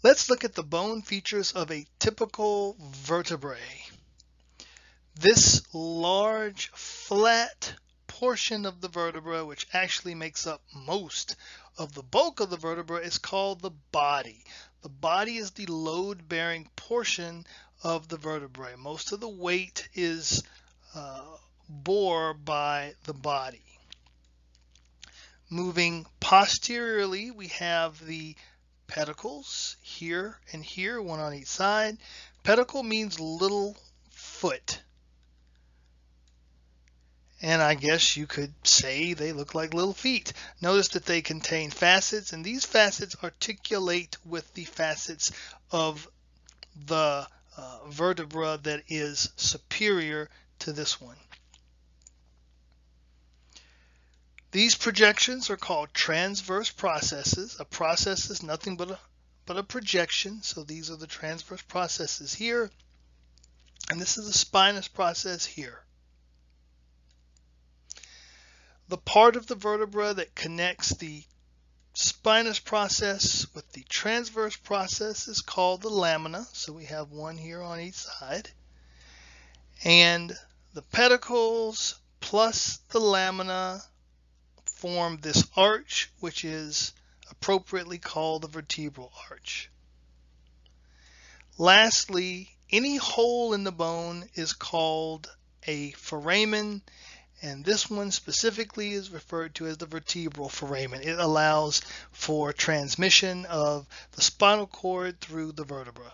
Let's look at the bone features of a typical vertebrae. This large flat portion of the vertebra, which actually makes up most of the bulk of the vertebra, is called the body. The body is the load bearing portion of the vertebrae. Most of the weight is uh, bore by the body. Moving posteriorly, we have the pedicles here and here, one on each side. Pedicle means little foot. And I guess you could say they look like little feet. Notice that they contain facets, and these facets articulate with the facets of the uh, vertebra that is superior to this one. These projections are called transverse processes. A process is nothing but a, but a projection. So these are the transverse processes here. And this is the spinous process here. The part of the vertebra that connects the spinous process with the transverse process is called the lamina. So we have one here on each side. And the pedicles plus the lamina form this arch, which is appropriately called the vertebral arch. Lastly, any hole in the bone is called a foramen, and this one specifically is referred to as the vertebral foramen. It allows for transmission of the spinal cord through the vertebra.